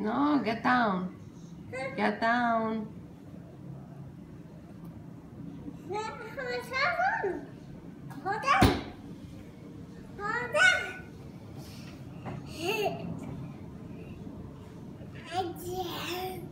No, get down. Get down. Hold on. Hold on. I did.